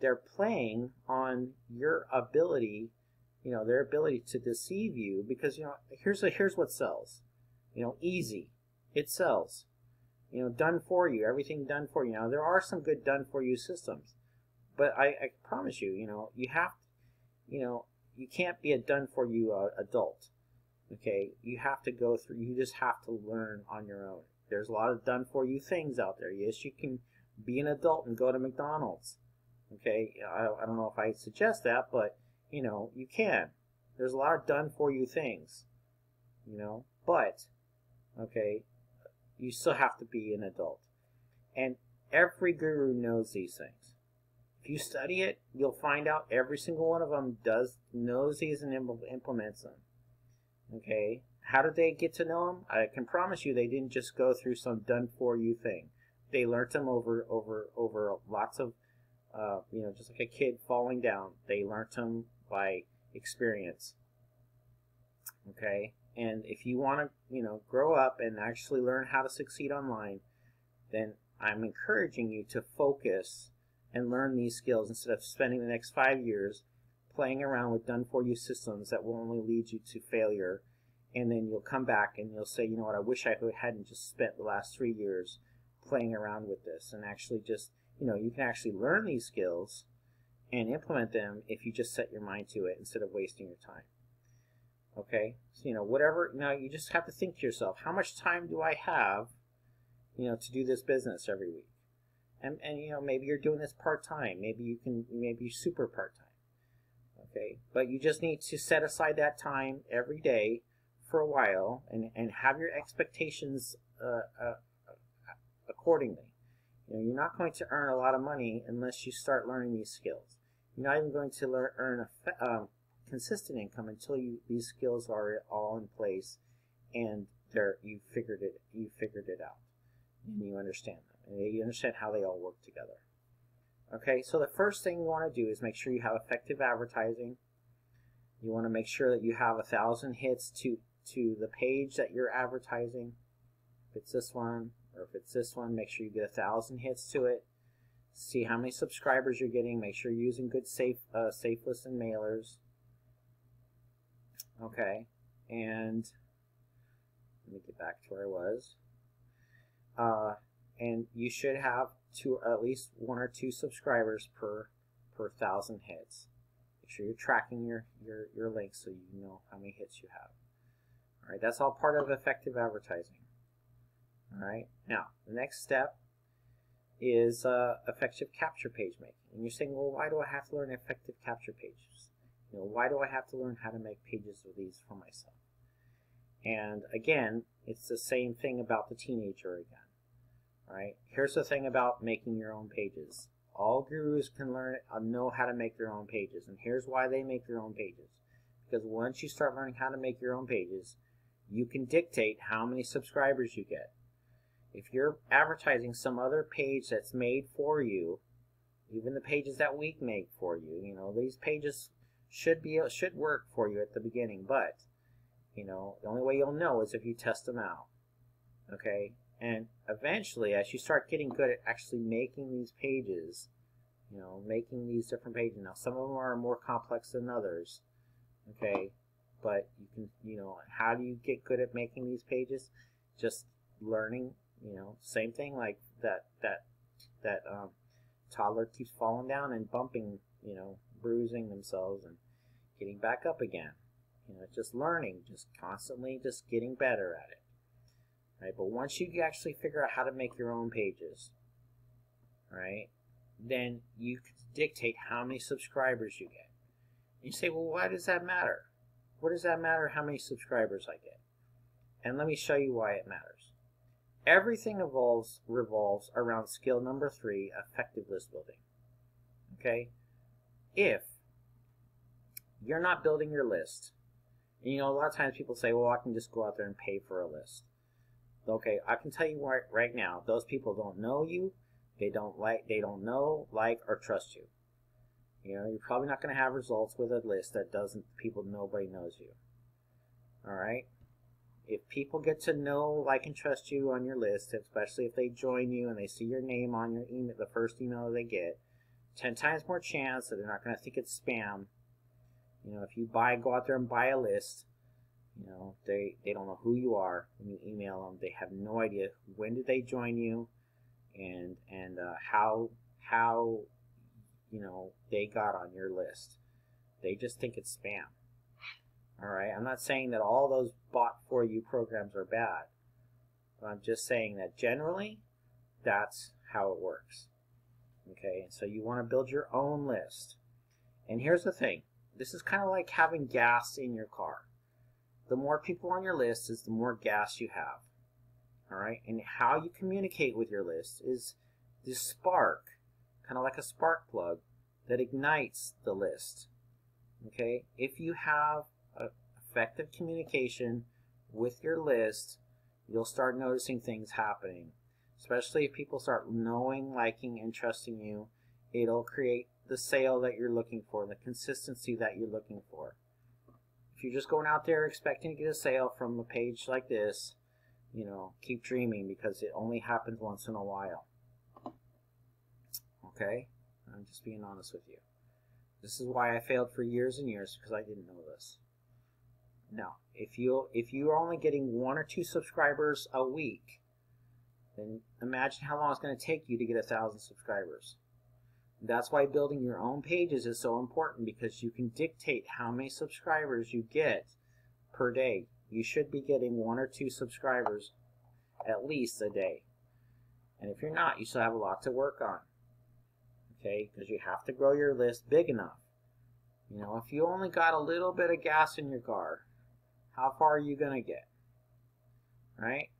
they're playing on your ability, you know, their ability to deceive you because you know here's a, here's what sells, you know, easy, it sells, you know, done for you, everything done for you. Now there are some good done for you systems, but I, I promise you, you know, you have, you know, you can't be a done for you uh, adult. Okay, you have to go through. You just have to learn on your own. There's a lot of done for you things out there. Yes, you can be an adult and go to McDonald's. Okay, I, I don't know if I suggest that, but you know, you can. There's a lot of done for you things, you know, but okay, you still have to be an adult. And every guru knows these things. If you study it, you'll find out every single one of them does knows these and implements them. Okay, how did they get to know them? I can promise you, they didn't just go through some done for you thing. They learned them over over over lots of uh, you know, just like a kid falling down. They learnt them by experience. Okay? And if you want to, you know, grow up and actually learn how to succeed online, then I'm encouraging you to focus and learn these skills instead of spending the next five years playing around with done for you systems that will only lead you to failure. And then you'll come back and you'll say, you know what, I wish I hadn't just spent the last three years playing around with this and actually just you know, you can actually learn these skills and implement them if you just set your mind to it instead of wasting your time. Okay? So, you know, whatever, now you just have to think to yourself, how much time do I have, you know, to do this business every week? And, and you know, maybe you're doing this part-time. Maybe you can, maybe super part-time. Okay? But you just need to set aside that time every day for a while and, and have your expectations uh, uh, accordingly. You know, you're not going to earn a lot of money unless you start learning these skills. You're not even going to learn, earn a uh, consistent income until you these skills are all in place and they're you figured it you figured it out and you understand you understand how they all work together. Okay, so the first thing you want to do is make sure you have effective advertising. You want to make sure that you have a thousand hits to to the page that you're advertising. If it's this one, or if it's this one, make sure you get a thousand hits to it. See how many subscribers you're getting. Make sure you're using good safe uh, safe lists and mailers. Okay, and let me get back to where I was. Uh, and you should have two, at least one or two subscribers per per thousand hits. Make sure you're tracking your your your links so you know how many hits you have. All right, that's all part of effective advertising. All right. Now, the next step is uh, effective capture page making. And you're saying, well, why do I have to learn effective capture pages? You know, why do I have to learn how to make pages of these for myself? And again, it's the same thing about the teenager again. Right? Here's the thing about making your own pages. All gurus can learn uh, know how to make their own pages, and here's why they make their own pages. Because once you start learning how to make your own pages, you can dictate how many subscribers you get if you're advertising some other page that's made for you, even the pages that we make for you, you know, these pages should be should work for you at the beginning, but you know, the only way you'll know is if you test them out. Okay? And eventually as you start getting good at actually making these pages, you know, making these different pages. Now some of them are more complex than others. Okay? But you can, you know, how do you get good at making these pages? Just learning you know, same thing like that that that um, toddler keeps falling down and bumping, you know, bruising themselves and getting back up again. You know, just learning, just constantly just getting better at it. Right? But once you actually figure out how to make your own pages, right, then you can dictate how many subscribers you get. You say, well, why does that matter? What does that matter how many subscribers I get? And let me show you why it matters. Everything evolves revolves around skill number three, effective list building. Okay? If you're not building your list, and you know, a lot of times people say, well, I can just go out there and pay for a list. Okay, I can tell you right, right now, those people don't know you, they don't like, they don't know, like, or trust you. You know, you're probably not going to have results with a list that doesn't, people, nobody knows you. Alright? If people get to know, like, and trust you on your list, especially if they join you and they see your name on your email, the first email they get, 10 times more chance that they're not going to think it's spam. You know, if you buy, go out there and buy a list, you know, they, they don't know who you are when you email them. They have no idea when did they join you and, and uh, how, how you know, they got on your list. They just think it's spam. All right, I'm not saying that all those bought for you programs are bad. But I'm just saying that generally, that's how it works. Okay, so you want to build your own list. And here's the thing this is kind of like having gas in your car. The more people on your list is the more gas you have. All right, and how you communicate with your list is this spark kind of like a spark plug that ignites the list. Okay, if you have effective communication with your list, you'll start noticing things happening. Especially if people start knowing, liking, and trusting you, it'll create the sale that you're looking for, the consistency that you're looking for. If you're just going out there expecting to get a sale from a page like this, you know, keep dreaming because it only happens once in a while. Okay? I'm just being honest with you. This is why I failed for years and years because I didn't know this. Now, if you if you are only getting one or two subscribers a week, then imagine how long it's going to take you to get a thousand subscribers. That's why building your own pages is so important because you can dictate how many subscribers you get per day. You should be getting one or two subscribers at least a day. And if you're not, you still have a lot to work on okay? Because you have to grow your list big enough. You know, if you only got a little bit of gas in your car, how far are you going to get? Right?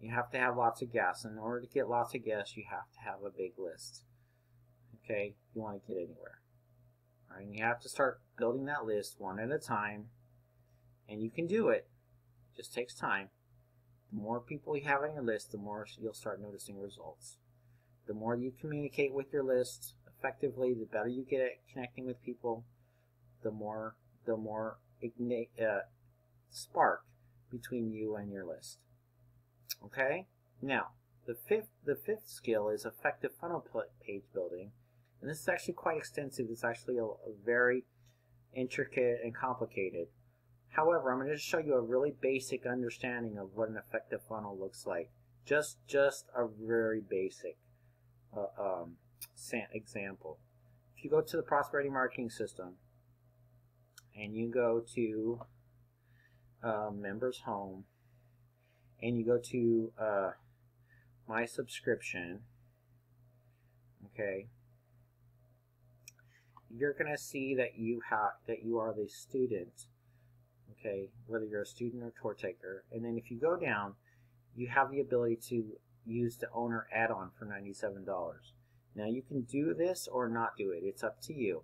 You have to have lots of gas. In order to get lots of gas, you have to have a big list. Okay? You want to get anywhere. All right? And you have to start building that list one at a time. And you can do it. It just takes time. The more people you have on your list, the more you'll start noticing results. The more you communicate with your list effectively, the better you get at connecting with people, the more the more ignite, uh, spark between you and your list. Okay? Now, the fifth the fifth skill is effective funnel page building. And this is actually quite extensive. It's actually a, a very intricate and complicated. However, I'm going to just show you a really basic understanding of what an effective funnel looks like. Just just a very basic uh, um, example. If you go to the Prosperity Marketing System and you go to uh, Members Home and you go to uh, My Subscription, okay, you're going to see that you have that you are the student, okay, whether you're a student or tour taker. And then if you go down, you have the ability to use the owner add-on for $97. Now you can do this or not do it. It's up to you.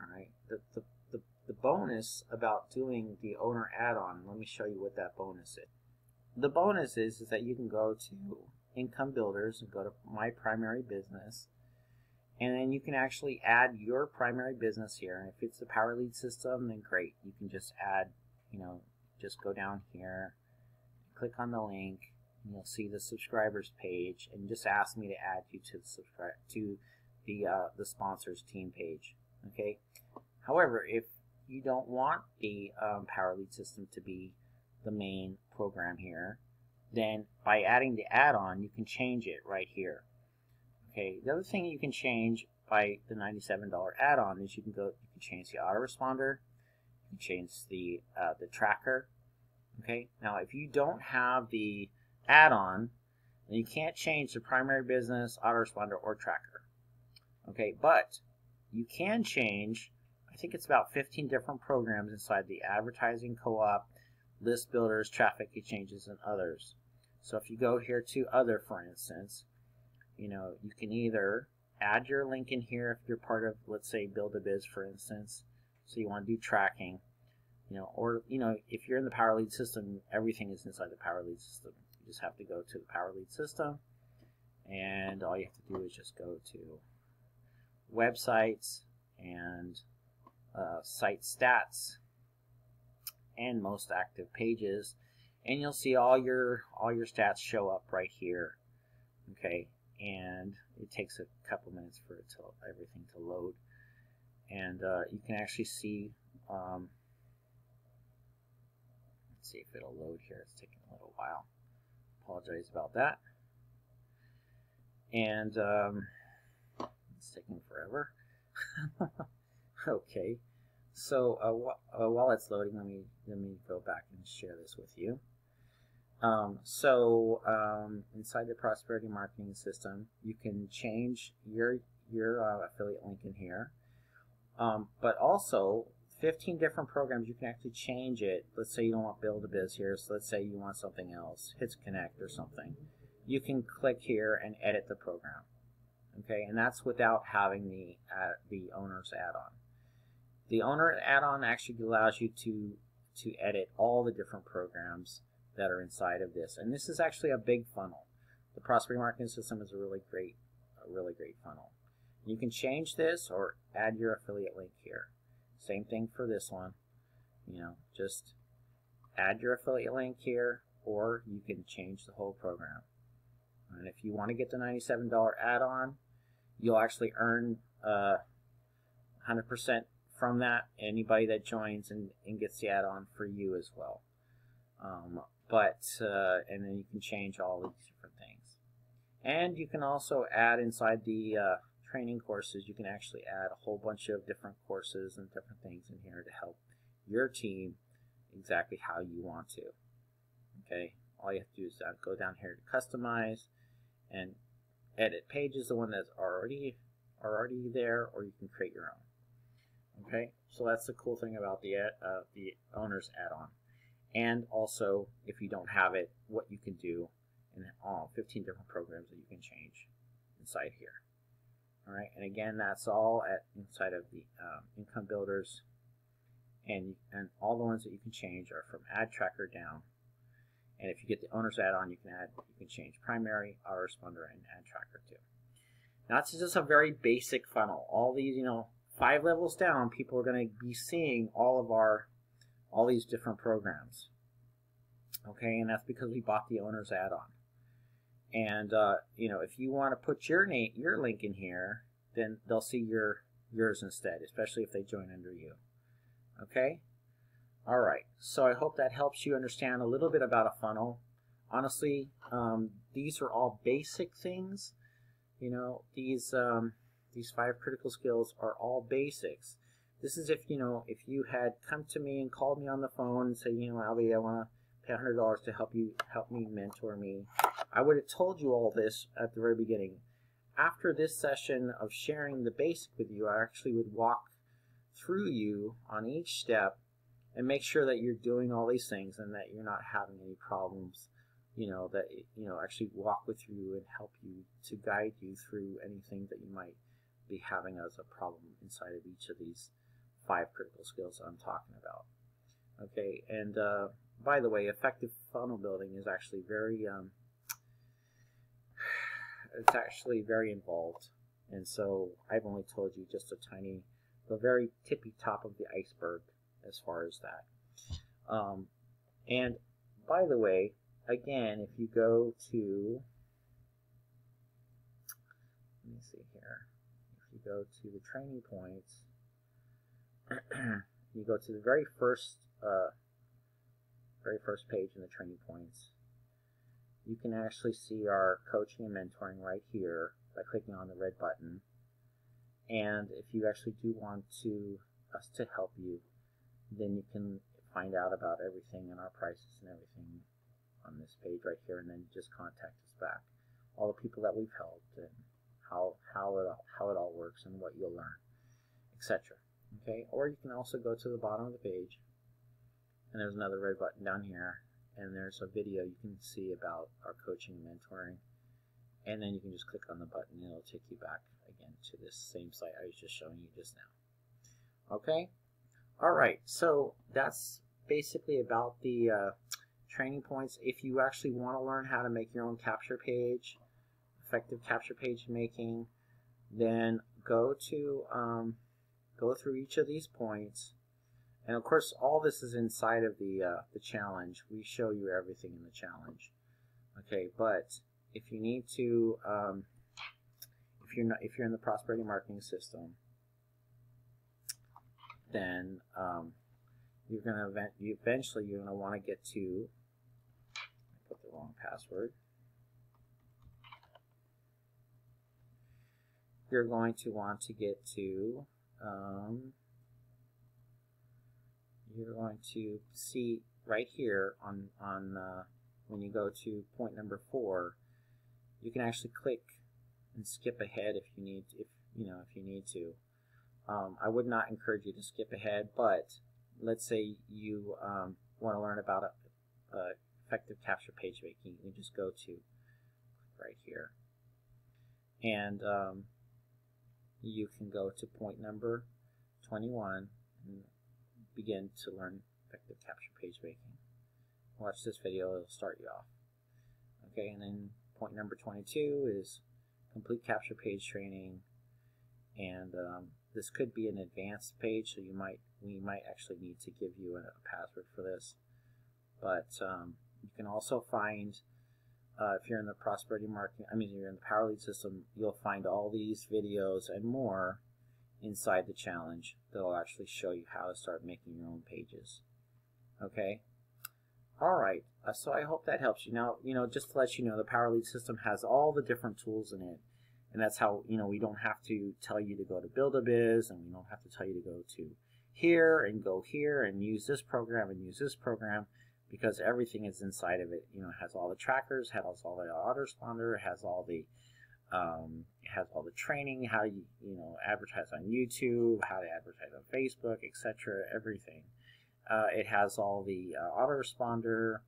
Alright, the, the, the, the bonus about doing the owner add-on, let me show you what that bonus is. The bonus is, is that you can go to Income Builders and go to My Primary Business and then you can actually add your primary business here. And if it's the Power Lead system, then great. You can just add, you know, just go down here, click on the link, and you'll see the subscribers page and just ask me to add you to the subscribe to the uh, the sponsors team page okay however if you don't want the um, power lead system to be the main program here then by adding the add-on you can change it right here okay the other thing you can change by the $97 add-on is you can go you can change the autoresponder you can change the uh, the tracker okay now if you don't have the add-on, then you can't change the primary business, autoresponder, or tracker. Okay, but you can change I think it's about 15 different programs inside the advertising co-op, list builders, traffic exchanges, and others. So if you go here to other, for instance, you know, you can either add your link in here if you're part of, let's say, Build a Biz, for instance. So you want to do tracking, you know, or, you know, if you're in the Power Lead system, everything is inside the Power Lead system. You just have to go to the Power Lead system, and all you have to do is just go to websites and uh, site stats and most active pages and you'll see all your all your stats show up right here okay and it takes a couple minutes for it to everything to load. And uh, you can actually see um, let's see if it'll load here. It's taking a little while. Apologize about that. And um, it's taking forever. Okay. So uh, uh, while it's loading let me let me go back and share this with you um, so um, inside the prosperity marketing system, you can change your your uh, affiliate link in here, um, but also 15 different programs you can actually change it. Let's say you don't want build a biz here, so let's say you want something else, hits connect or something. You can click here and edit the program. Okay, and that's without having the uh, the owner's add-on. The owner add-on actually allows you to to edit all the different programs that are inside of this. And this is actually a big funnel. The Prosperity Marketing System is a really great, a really great funnel. You can change this or add your affiliate link here. Same thing for this one. You know, just add your affiliate link here or you can change the whole program. And if you want to get the $97 add-on, you'll actually earn 100% uh, from that. Anybody that joins and, and gets the add-on for you as well. Um, but uh, and then you can change all these different things. And you can also add inside the uh, training courses you can actually add a whole bunch of different courses and different things in here to help your team exactly how you want to okay? All you have to do is uh, go down here to customize and edit pages the one that's already already there or you can create your own okay? So that's the cool thing about the uh, the owner's add-on and also if you don't have it, what you can do and all 15 different programs that you can change inside here. All right, and again, that's all at inside of the um, income builders, and and all the ones that you can change are from Ad Tracker down. And if you get the owner's add-on, you can add you can change primary, autoresponder, and Ad Tracker too. Now it's just a very basic funnel. All these, you know, five levels down, people are going to be seeing all of our all these different programs. Okay, and that's because we bought the owner's add-on. And uh, you know, if you want to put your name, your link in here, then they'll see your yours instead, especially if they join under you. Okay. All right. So I hope that helps you understand a little bit about a funnel. Honestly, um, these are all basic things. You know, these um, these five critical skills are all basics. This is if, you know, if you had come to me and called me on the phone and said, you know, Albie, I want to pay $100 to help you, help me mentor me. I would have told you all this at the very beginning. After this session of sharing the basic with you, I actually would walk through you on each step and make sure that you're doing all these things and that you're not having any problems you know that you know actually walk with you and help you to guide you through anything that you might be having as a problem inside of each of these five critical skills I'm talking about. Okay, and uh, by the way, effective funnel building is actually very, um, it's actually very involved. And so I've only told you just a tiny, the very tippy top of the iceberg as far as that. Um, and by the way, again, if you go to, let me see here, if you go to the training points, you go to the very first uh, very first page in the training points. You can actually see our coaching and mentoring right here by clicking on the red button. And if you actually do want to us to help you then you can find out about everything and our prices and everything on this page right here and then just contact us back. All the people that we've helped and how how it all, how it all works and what you'll learn etc Okay, or you can also go to the bottom of the page and there's another red button down here and there's a video you can see about our coaching and mentoring and then you can just click on the button and it'll take you back again to this same site I was just showing you just now. Okay, alright, so that's basically about the uh, training points. If you actually want to learn how to make your own capture page, effective capture page making, then go to um, go through each of these points. And of course all this is inside of the uh, the challenge. We show you everything in the challenge. Okay but if you need to um, if you're not if you're in the prosperity marketing system then um, you're gonna event eventually you're gonna want to get to put the wrong password. You're going to want to get to, um, you're going to see right here on, on uh, when you go to point number four, you can actually click and skip ahead if you need, if you know, if you need to. Um, I would not encourage you to skip ahead, but let's say you um, want to learn about a, a effective capture page making, you can just go to right here. And um, you can go to point number 21 and begin to learn effective capture page making. Watch this video, it'll start you off. Okay, and then point number 22 is complete capture page training and um, this could be an advanced page so you might we might actually need to give you a, a password for this but um, you can also find uh, if you're in the prosperity marketing, I mean, you're in the Power Lead system, you'll find all these videos and more inside the challenge that'll actually show you how to start making your own pages. Okay? All right. Uh, so I hope that helps you. Now, you know, just to let you know, the Power Lead system has all the different tools in it. And that's how, you know, we don't have to tell you to go to Build-A-Biz and we don't have to tell you to go to here and go here and use this program and use this program because everything is inside of it. You know, it has all the trackers, has all the autoresponder, has all the um, has all the training, how you you know advertise on YouTube, how to advertise on Facebook, etc. Everything. Uh, it has all the uh, autoresponder.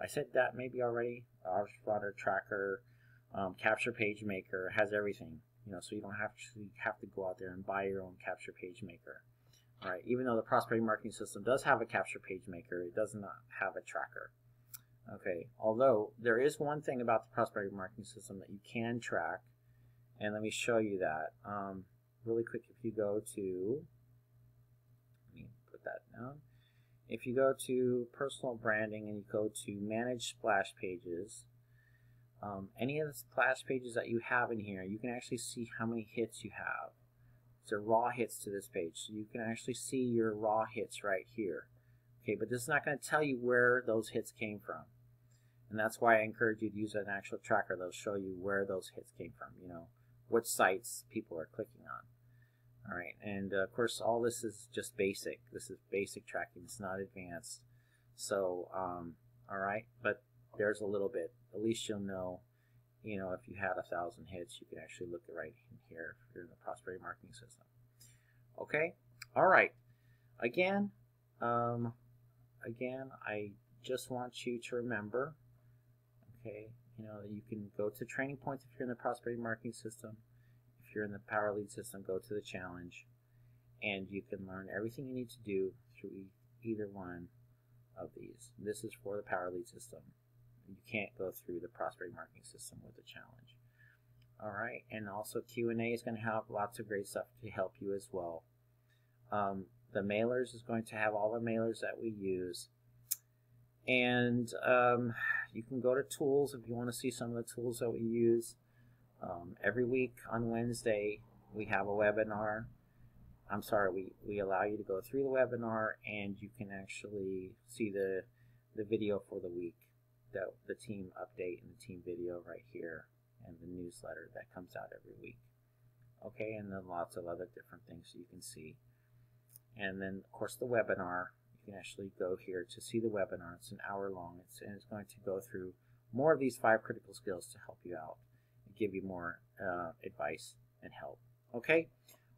I said that maybe already. Autoresponder tracker, um, capture page maker has everything. You know, so you don't have to have to go out there and buy your own capture page maker. Right, even though the Prosperity Marketing System does have a capture page maker, it does not have a tracker. Okay, although there is one thing about the Prosperity Marketing System that you can track, and let me show you that. Um, really quick, if you go to, let me put that down. If you go to personal branding and you go to manage splash pages, um, any of the splash pages that you have in here, you can actually see how many hits you have. So raw hits to this page. So you can actually see your raw hits right here. Okay, but this is not going to tell you where those hits came from. And that's why I encourage you to use an actual tracker that'll show you where those hits came from, you know, what sites people are clicking on. All right, and uh, of course, all this is just basic. This is basic tracking. It's not advanced. So, um, all right, but there's a little bit. At least you'll know you know, if you had a thousand hits, you can actually look at right in here if you're in the prosperity marketing system. Okay, all right. Again, um, again, I just want you to remember, okay, you know, you can go to training points if you're in the prosperity marketing system. If you're in the power lead system, go to the challenge, and you can learn everything you need to do through e either one of these. This is for the power lead system you can't go through the prosperity marketing system with a challenge. All right, and also Q&A is going to have lots of great stuff to help you as well. Um, the mailers is going to have all the mailers that we use. And um, you can go to tools if you want to see some of the tools that we use. Um, every week on Wednesday, we have a webinar. I'm sorry, we, we allow you to go through the webinar and you can actually see the, the video for the week the, team update and the team video right here and the newsletter that comes out every week. Okay, and then lots of other different things you can see. And then, of course, the webinar. You can actually go here to see the webinar. It's an hour long. It's, and it's going to go through more of these five critical skills to help you out and give you more uh, advice and help. Okay?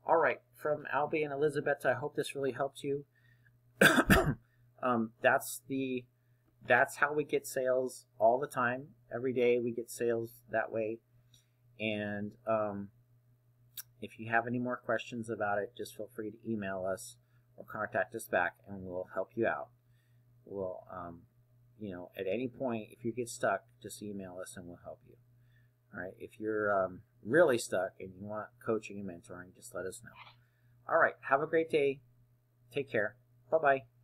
All right, from Albie and Elizabeth, I hope this really helped you. um, that's the that's how we get sales all the time. Every day we get sales that way. And um, if you have any more questions about it, just feel free to email us or contact us back, and we'll help you out. We'll, um, you know, at any point, if you get stuck, just email us and we'll help you. All right. If you're um, really stuck and you want coaching and mentoring, just let us know. All right. Have a great day. Take care. Bye bye.